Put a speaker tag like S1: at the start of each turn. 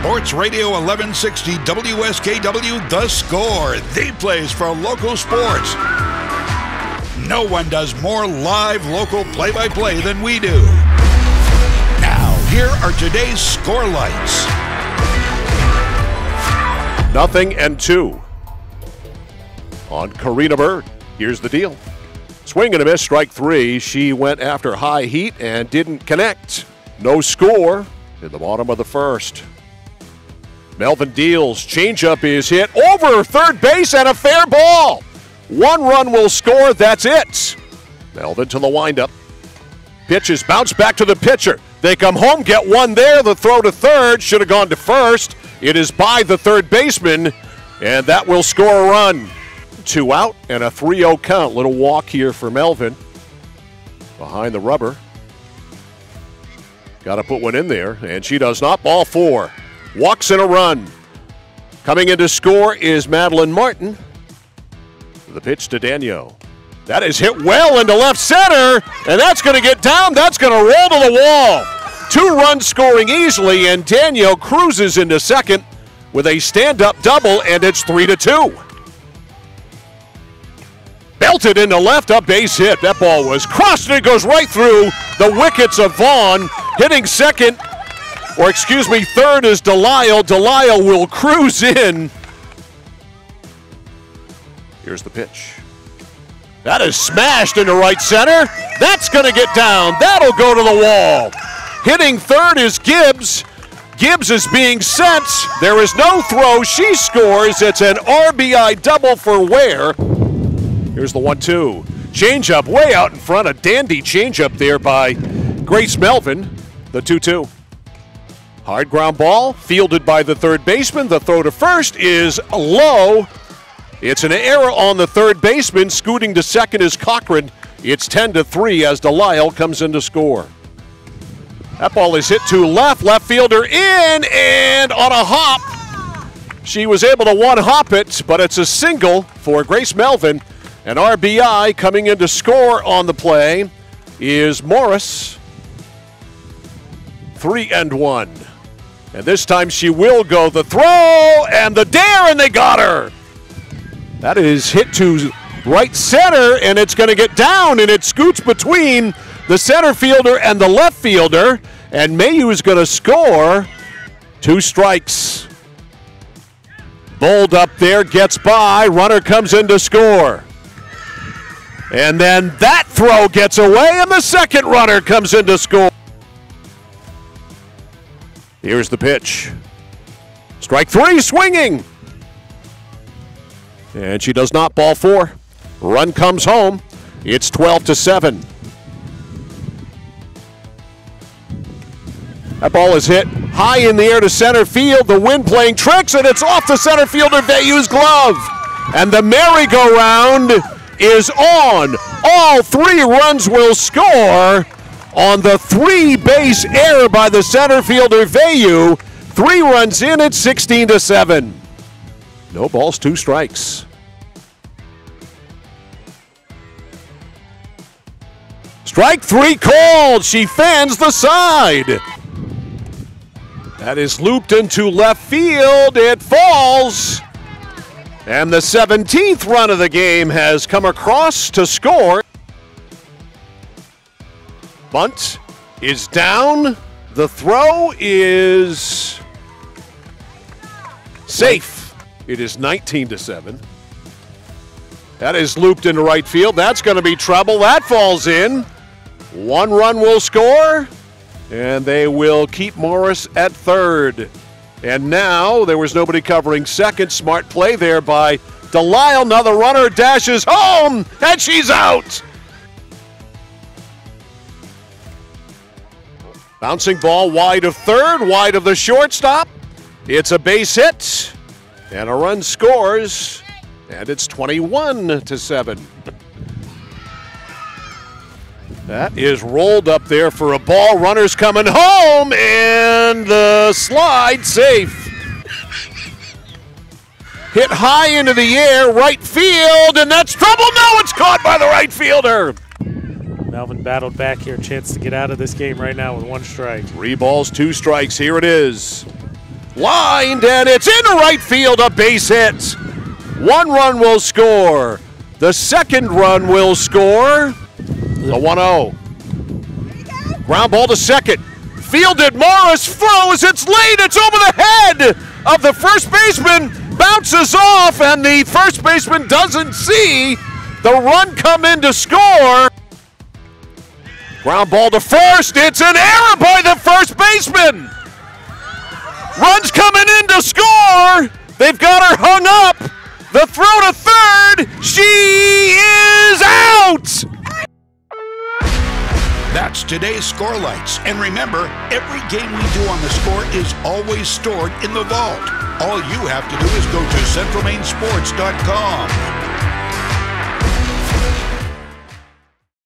S1: Sports Radio 1160 WSKW The Score, the place for local sports. No one does more live local play by play than we do. Now, here are today's score lights.
S2: Nothing and two on Karina Bird. Here's the deal. Swing and a miss, strike three. She went after high heat and didn't connect. No score in the bottom of the first. Melvin Deals changeup is hit over third base and a fair ball. One run will score, that's it. Melvin to the windup. Pitches bounce back to the pitcher. They come home, get one there. The throw to third should have gone to first. It is by the third baseman, and that will score a run. Two out and a 3 0 count. Little walk here for Melvin. Behind the rubber. Got to put one in there, and she does not. Ball four. Walks in a run. Coming in to score is Madeline Martin. The pitch to Daniel. That is hit well into left center, and that's going to get down. That's going to roll to the wall. Two runs scoring easily, and Daniel cruises into second with a stand up double, and it's 3 to 2. Belted into left, up base hit. That ball was crossed, and it goes right through the wickets of Vaughn. Hitting second, or excuse me, third is Delisle. Delisle will cruise in. Here's the pitch. That is smashed into right center. That's going to get down. That'll go to the wall. Hitting third is Gibbs. Gibbs is being sent. There is no throw. She scores. It's an RBI double for Ware. Here's the one-two. Changeup way out in front. A dandy changeup there by Grace Melvin. The 2-2. Hard ground ball fielded by the third baseman. The throw to first is low. It's an error on the third baseman. Scooting to second is Cochran. It's 10 to 3 as Delisle comes in to score. That ball is hit to left, left fielder in, and on a hop. She was able to one hop it, but it's a single for Grace Melvin. An RBI coming in to score on the play is Morris. Three and one. And this time she will go the throw and the dare, and they got her. That is hit to right center, and it's going to get down, and it scoots between the center fielder and the left fielder. And Mayu is going to score. Two strikes. Bold up there, gets by. Runner comes in to score. And then that throw gets away, and the second runner comes in to score. Here's the pitch. Strike three, swinging. And she does not ball four. Run comes home. It's 12 to 7. That ball is hit high in the air to center field. The wind playing tricks, and it's off the center fielder Vayu's glove. And the merry-go-round is on. All three runs will score on the three base error by the center fielder Vayu. Three runs in at 16 to 7. No balls, two strikes. Strike three called. She fans the side. That is looped into left field. It falls. And the 17th run of the game has come across to score. Bunt is down. The throw is safe. It is 19 to 7. That is looped into right field. That's going to be trouble. That falls in. One run will score, and they will keep Morris at third. And now there was nobody covering second. Smart play there by Delisle. Now the runner dashes home, and she's out. Bouncing ball wide of third, wide of the shortstop. It's a base hit, and a run scores, and it's 21 to 7. That is rolled up there for a ball. Runners coming home, and the slide safe. Hit high into the air, right field, and that's trouble. No, it's caught by the right fielder.
S3: Melvin battled back here. Chance to get out of this game right now with one strike.
S2: Three balls, two strikes. Here it is. Lined and it's into right field, a base hit. One run will score. The second run will score. The 1 0. Ground ball to second. Fielded. Morris throws. It's late. It's over the head of the first baseman. Bounces off, and the first baseman doesn't see the run come in to score. Ground ball to first. It's an error by the first baseman. Runs coming in to score. They've got her hung up. The throw to third. She is out.
S1: That's today's score lights. And remember, every game we do on the score is always stored in the vault. All you have to do is go to centralmainesports.com.